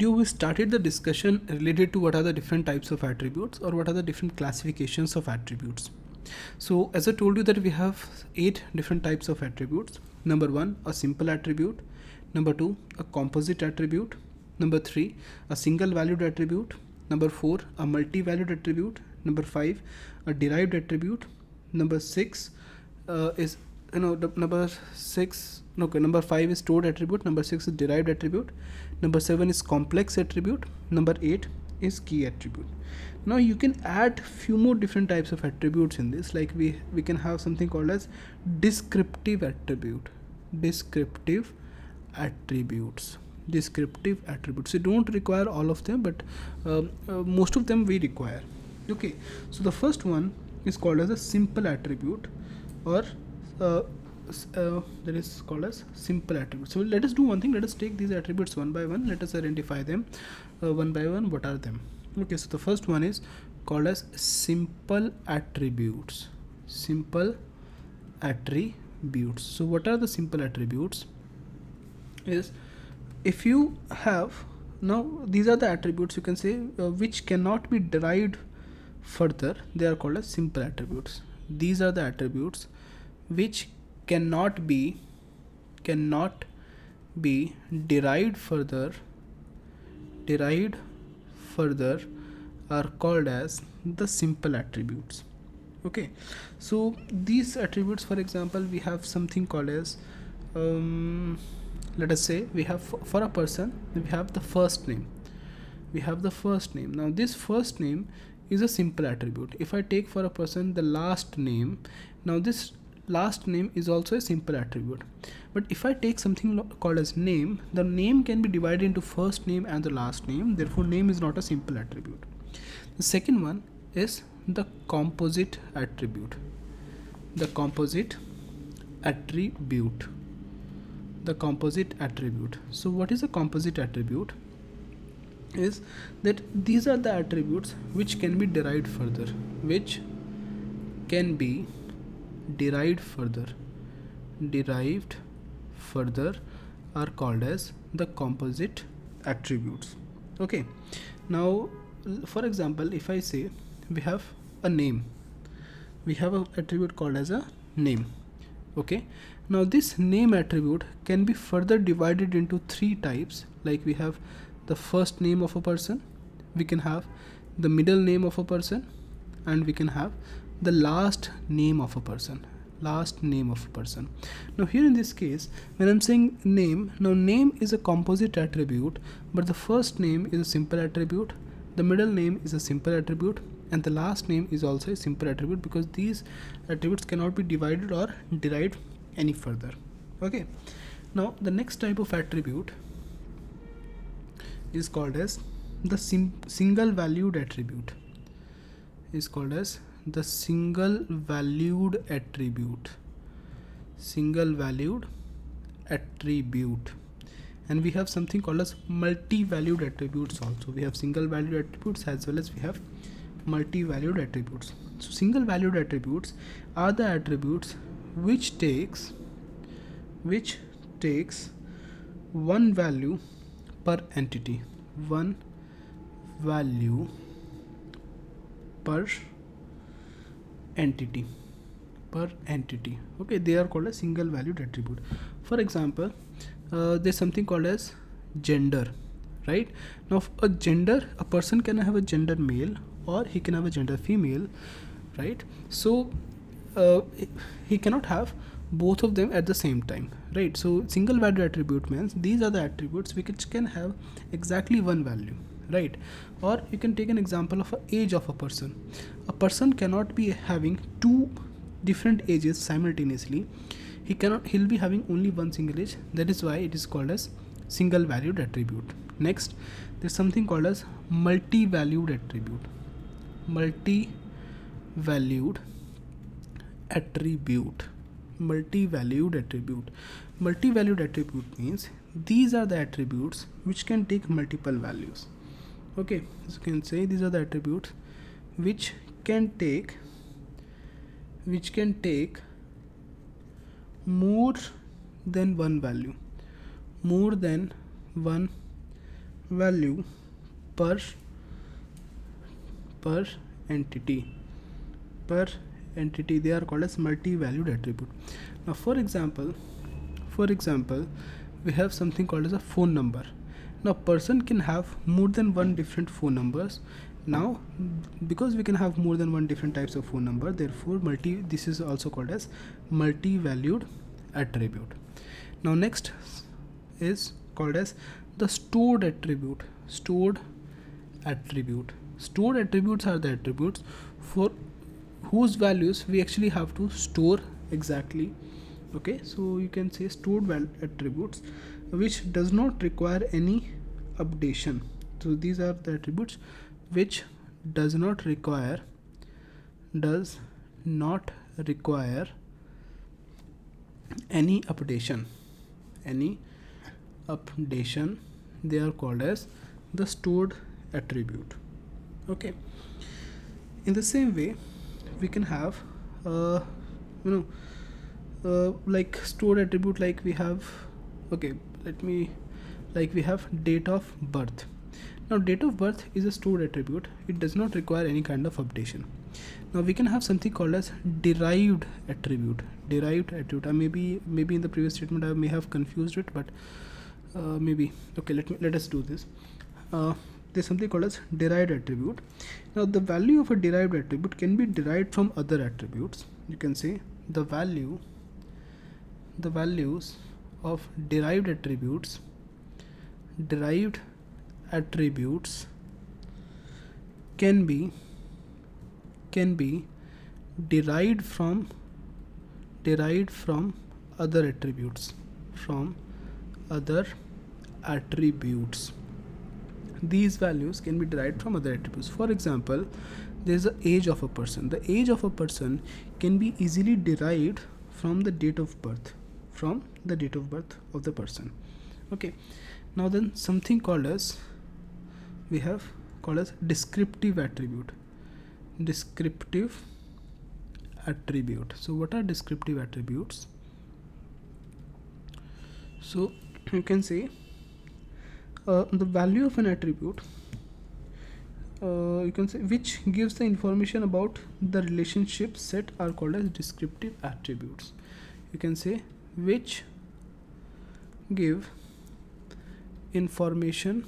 you we started the discussion related to what are the different types of attributes or what are the different classifications of attributes. So as i told you that we have eight different types of attributes. Number one a simple attribute. Number two a composite attribute. Number three a single valued attribute. Number four a multi-valued attribute. Number five a derived attribute. Number six uh, is you know number six okay number five is stored attribute number six is derived attribute number seven is complex attribute number eight is key attribute. Now you can add few more different types of attributes in this like we we can have something called as descriptive attribute descriptive attributes descriptive attributes. You don't require all of them but uh, uh, most of them we require. Okay so the first one is called as a simple attribute or uh, uh, that is called as simple attributes. So let us do one thing. Let us take these attributes one by one. Let us identify them uh, one by one. What are them? Okay so the first one is called as simple attributes. Simple attributes. So what are the simple attributes? Is if you have now these are the attributes you can say uh, which cannot be derived further. They are called as simple attributes. These are the attributes which cannot be cannot be derived further derived further are called as the simple attributes. Okay. So these attributes for example we have something called as um, let us say we have for a person we have the first name. We have the first name. Now this first name is a simple attribute. If i take for a person the last name now this last name is also a simple attribute. But if I take something called as name the name can be divided into first name and the last name. Therefore name is not a simple attribute. The second one is the composite attribute. The composite attribute. The composite attribute. So what is a composite attribute? Is that these are the attributes which can be derived further which can be derived further. Derived further are called as the composite attributes. Okay. Now for example if i say we have a name we have an attribute called as a name. Okay. Now this name attribute can be further divided into three types. Like we have the first name of a person we can have the middle name of a person and we can have the last name of a person. Last name of a person. Now here in this case when i'm saying name now name is a composite attribute but the first name is a simple attribute the middle name is a simple attribute and the last name is also a simple attribute because these attributes cannot be divided or derived any further. Okay. Now the next type of attribute is called as the single valued attribute. Is called as the single valued attribute. Single valued attribute. And we have something called as multi-valued attributes also. We have single valued attributes as well as we have multi-valued attributes. So single valued attributes are the attributes which takes which takes one value per entity. One value per entity per entity. Okay they are called a single valued attribute. For example uh, there's something called as gender right? Now a gender a person can have a gender male or he can have a gender female right? So uh, he cannot have both of them at the same time right? So single value attribute means these are the attributes which can have exactly one value right? Or you can take an example of a age of a person. A person cannot be having two different ages simultaneously. He cannot he'll be having only one single age. That is why it is called as single valued attribute. Next there's something called as multi-valued attribute. Multi-valued attribute. Multi-valued attribute. Multi-valued attribute means these are the attributes which can take multiple values okay as you can say these are the attributes which can take which can take more than one value more than one value per per entity per entity. They are called as multi-valued attribute. Now for example for example we have something called as a phone number now person can have more than one different phone numbers. Now because we can have more than one different types of phone number therefore multi this is also called as multi-valued attribute. Now next is called as the stored attribute. Stored attribute. Stored attributes are the attributes for whose values we actually have to store exactly. Okay so you can say stored attributes which does not require any updation. So these are the attributes which does not require does not require any updation. Any updation they are called as the stored attribute. Okay. In the same way we can have uh, you know uh, like stored attribute like we have okay let me like we have date of birth. Now date of birth is a stored attribute. It does not require any kind of updation. Now we can have something called as derived attribute. Derived attribute. Uh, maybe maybe in the previous statement i may have confused it but uh, maybe. Okay let me let us do this. Uh, there's something called as derived attribute. Now the value of a derived attribute can be derived from other attributes. You can say the value the values of derived attributes derived attributes can be can be derived from derived from other attributes from other attributes. These values can be derived from other attributes. For example there is the age of a person. The age of a person can be easily derived from the date of birth from the date of birth of the person. Okay. Now then something called as we have called as descriptive attribute. Descriptive attribute. So what are descriptive attributes? So you can say uh, the value of an attribute uh, you can say which gives the information about the relationship set are called as descriptive attributes. You can say which give information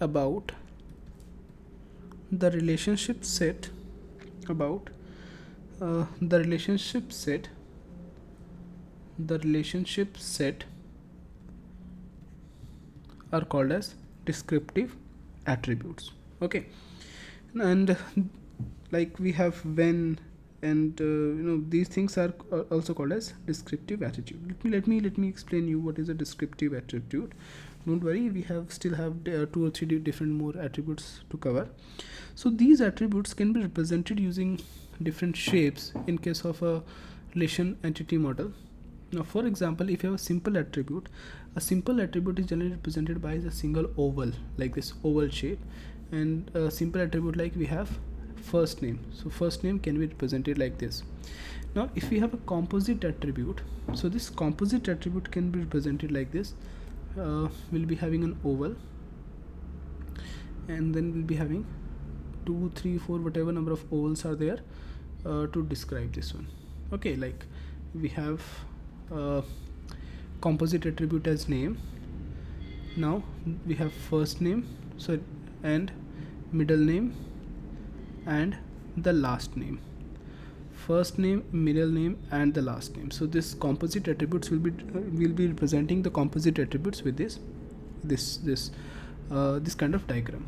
about the relationship set about uh, the relationship set the relationship set are called as descriptive attributes. Okay. And like we have when and uh, you know these things are also called as descriptive attribute let me let me let me explain you what is a descriptive attribute don't worry we have still have uh, two or three different more attributes to cover. So these attributes can be represented using different shapes in case of a relation entity model. Now for example if you have a simple attribute a simple attribute is generally represented by a single oval like this oval shape. And a simple attribute like we have first name. So first name can be represented like this. Now if we have a composite attribute so this composite attribute can be represented like this. Uh, we'll be having an oval and then we'll be having two three four whatever number of ovals are there uh, to describe this one. Okay like we have uh, composite attribute as name. Now we have first name so and middle name and the last name. First name middle name and the last name. So this composite attributes will be uh, will be representing the composite attributes with this this this uh, this kind of diagram.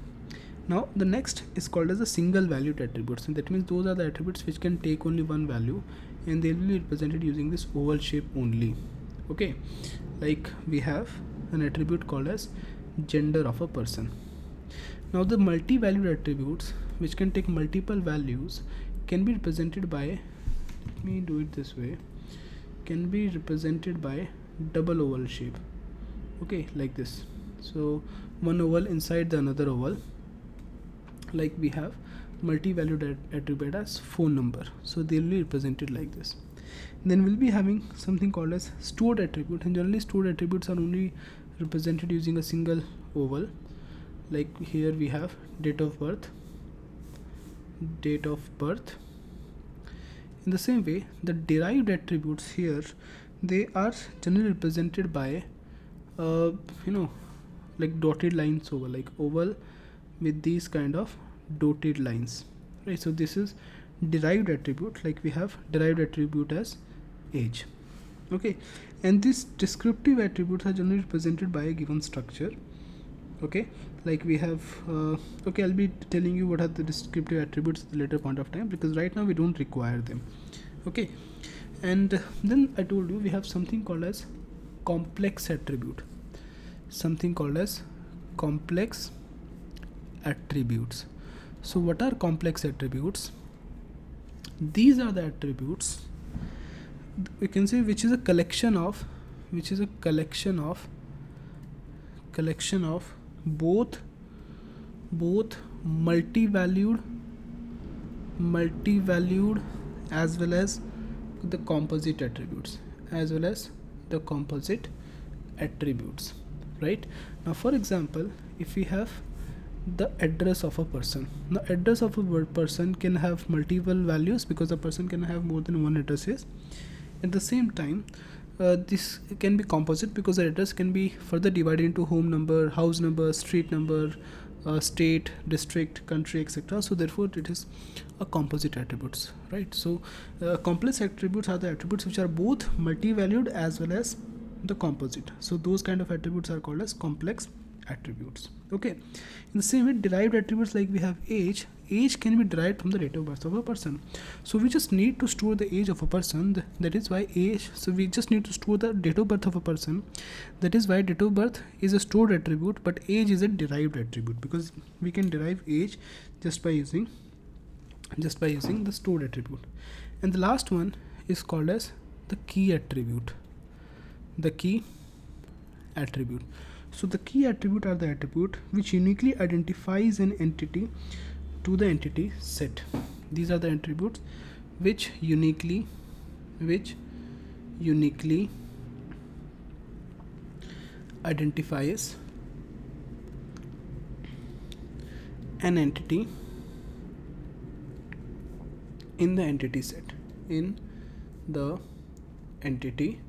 Now the next is called as a single valued attributes and that means those are the attributes which can take only one value and they will be represented using this oval shape only. Okay? Like we have an attribute called as gender of a person. Now the multi-valued attributes which can take multiple values can be represented by let me do it this way can be represented by double oval shape okay like this. So one oval inside the another oval like we have multi-valued attribute as phone number. So they will be represented like this. Then we'll be having something called as stored attribute and generally stored attributes are only represented using a single oval. Like here we have date of birth date of birth. In the same way the derived attributes here they are generally represented by uh, you know like dotted lines over like oval with these kind of dotted lines right? So this is derived attribute like we have derived attribute as age okay? And these descriptive attributes are generally represented by a given structure okay? Like we have uh, okay i'll be telling you what are the descriptive attributes at the later point of time because right now we don't require them. Okay? And then i told you we have something called as complex attribute. Something called as complex attributes. So what are complex attributes? These are the attributes we can say which is a collection of which is a collection of collection of both both multi-valued multi-valued as well as the composite attributes as well as the composite attributes right? Now for example if we have the address of a person. The address of a person can have multiple values because a person can have more than one addresses. At the same time uh, this can be composite because the address can be further divided into home number house number street number uh, state district country etc so therefore it is a composite attributes right? So uh, complex attributes are the attributes which are both multi-valued as well as the composite. So those kind of attributes are called as complex attributes okay. In the same way derived attributes like we have age age can be derived from the date of birth of a person. So we just need to store the age of a person. That is why age so we just need to store the date of birth of a person. That is why date of birth is a stored attribute but age is a derived attribute because we can derive age just by using just by using the stored attribute. And the last one is called as the key attribute. The key attribute so the key attribute are the attribute which uniquely identifies an entity to the entity set. These are the attributes which uniquely which uniquely identifies an entity in the entity set. In the entity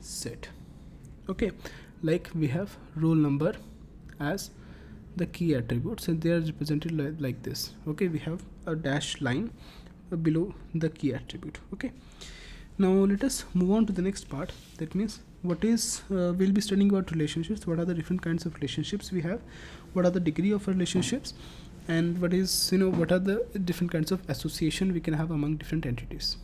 set. Okay like we have roll number as the key attributes and they are represented like, like this. Okay we have a dash line below the key attribute. Okay. Now let us move on to the next part. That means what is uh, we'll be studying about relationships. What are the different kinds of relationships we have? What are the degree of relationships? And what is you know what are the different kinds of association we can have among different entities